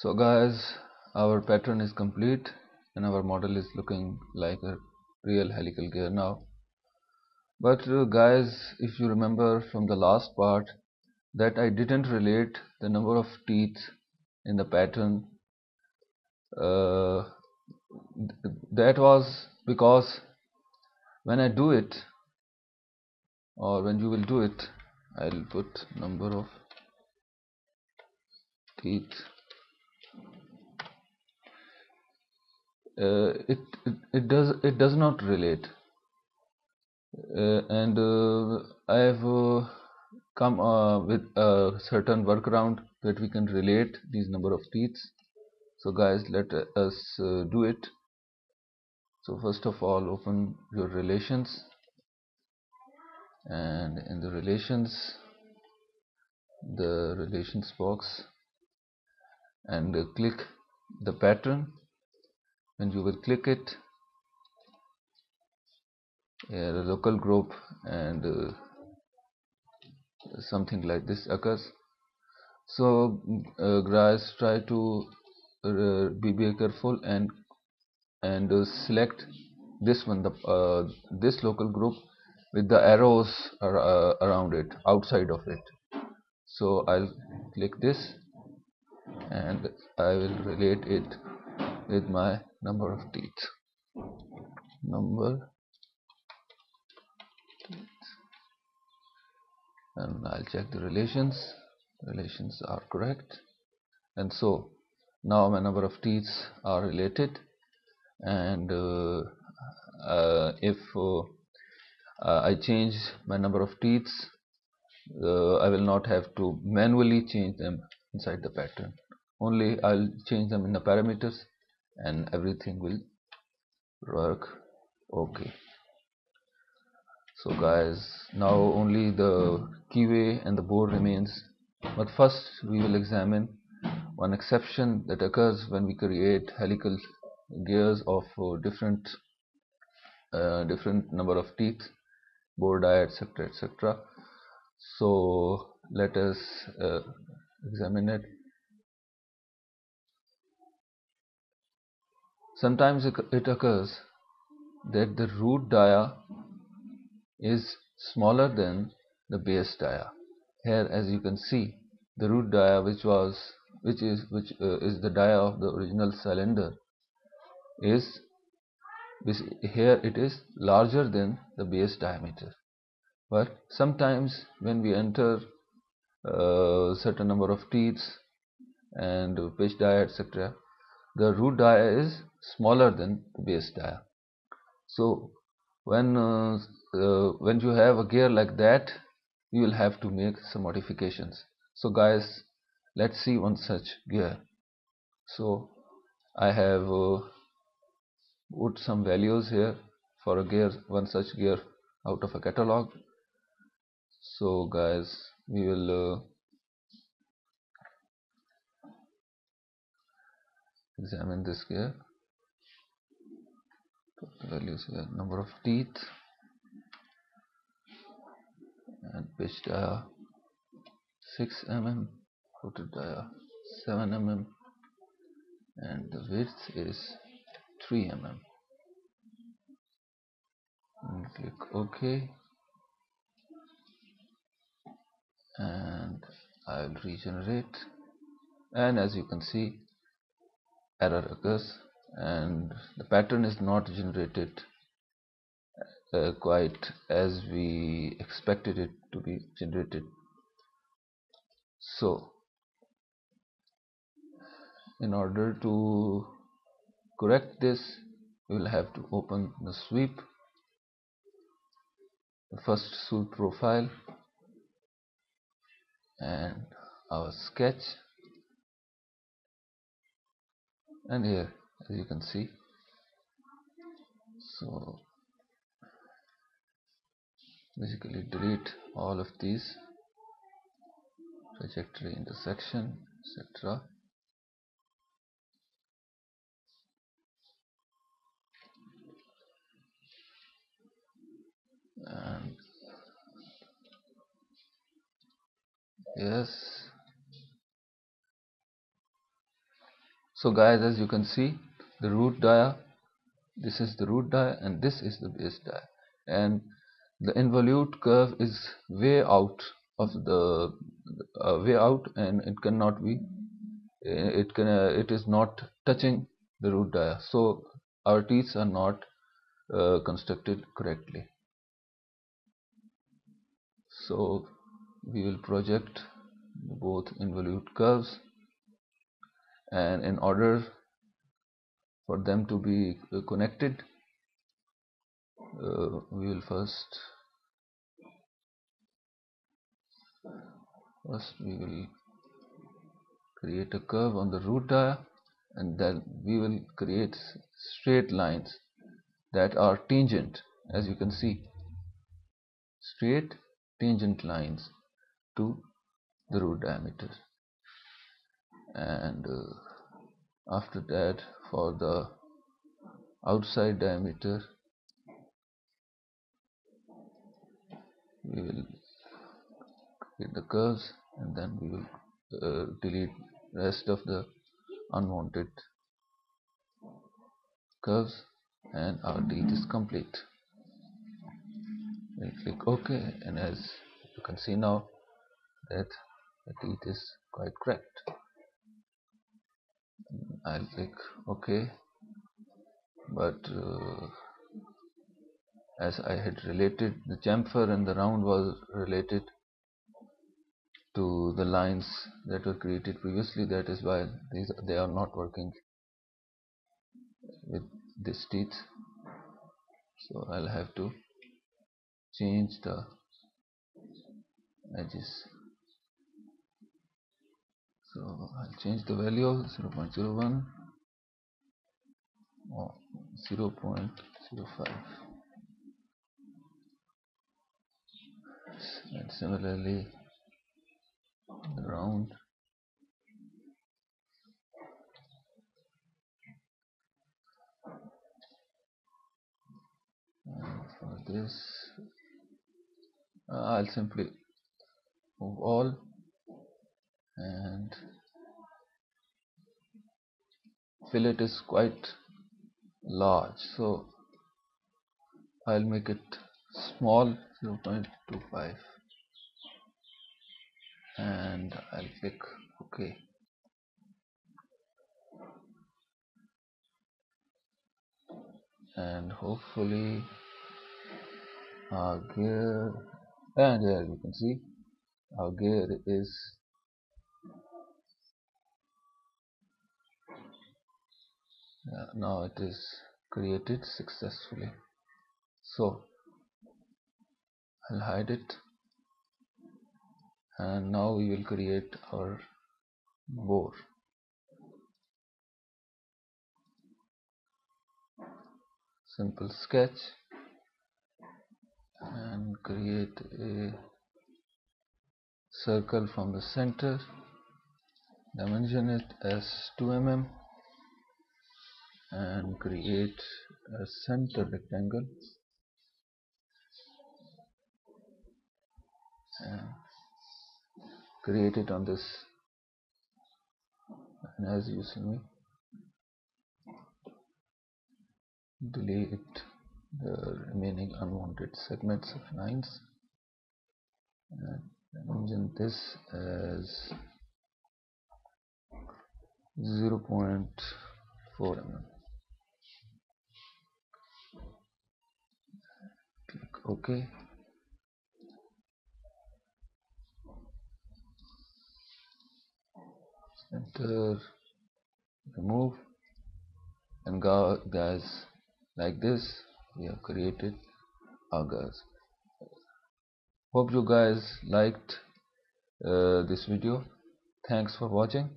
so guys our pattern is complete and our model is looking like a real helical gear now. But uh, guys if you remember from the last part that I didn't relate the number of teeth in the pattern uh, th that was because when I do it or when you will do it I'll put number of teeth uh, it, it, does it does not relate. Uh, and uh, I have uh, come uh, with a certain workaround that we can relate these number of teeth. So guys let us do it. So first of all open your relations. And in the relations the relations box. And click the pattern and you will click it yeah, the local group and uh, something like this occurs. So uh, guys try to uh, be very careful and and uh, select this one the uh, this local group with the arrows are, uh, around it outside of it. So I'll click this and I will relate it with my number of teeth. Number and I'll check the relations. Relations are correct. And so now my number of teeth are related. And uh, uh, if uh, uh, I change my number of teeth uh, I will not have to manually change them inside the pattern. Only I'll change them in the parameters and everything will work okay. So guys now only the keyway and the bore remains. But first we will examine one exception that occurs when we create helical gears of uh, different uh, different number of teeth bore dia etc etc so let us uh, examine it sometimes it occurs that the root dia is smaller than the base dia. Here as you can see the root dia which was which is which uh, is the dia of the original cylinder is here it is larger than the base diameter. But sometimes when we enter uh, certain number of teeth and pitch dia etc the root dia is smaller than the base dia so when uh, uh, when you have a gear like that you will have to make some modifications. So guys let's see one such gear. So I have uh, put some values here for a gear one such gear out of a catalog. So guys we will uh, examine this gear values here number of teeth and pitch dia 6 mm footed dia 7 mm and the width is 3 mm. And click ok. And I'll regenerate. And as you can see error occurs and the pattern is not generated uh, quite as we expected it to be generated. So in order to correct this we will have to open the sweep the first sweep profile and our sketch. And here as you can see. So basically delete all of these. Trajectory intersection etc and yes. So guys as you can see the root dia this is the root dia and this is the base dia. And the involute curve is way out of the uh, way out and it cannot be it can uh, it is not touching the root dia. So our teeth are not uh, constructed correctly. So we will project both involute curves. And in order for them to be uh, connected. Uh, we will first first we will create a curve on the root dia and then we will create straight lines that are tangent as you can see. Straight tangent lines to the root diameter. And uh, after that for the outside diameter. We will create the curves and then we will uh, delete rest of the unwanted curves and our teeth is complete. We'll click ok and as you can see now that the teeth is quite correct I'll click ok but uh, as I had related the chamfer and the round was related to the lines that were created previously. That is why these they are not working with this teeth. So I'll have to change the edges so I'll change the value of 0 0.01 or 0 0.05 and similarly round and for this uh, I'll simply move all and fillet is quite large so I'll make it small 0.25 and I'll click OK and hopefully our gear and there you can see our gear is uh, now it is created successfully. So I'll hide it. And now we will create our bore simple sketch. And create a circle from the center. Dimension it as 2 mm and create a center rectangle. And create it on this and as you see me delete the remaining unwanted segments of lines. And mention this as 0.4 mm click ok. Enter. Remove. And guys like this we have created augurs hope you guys liked uh, this video. Thanks for watching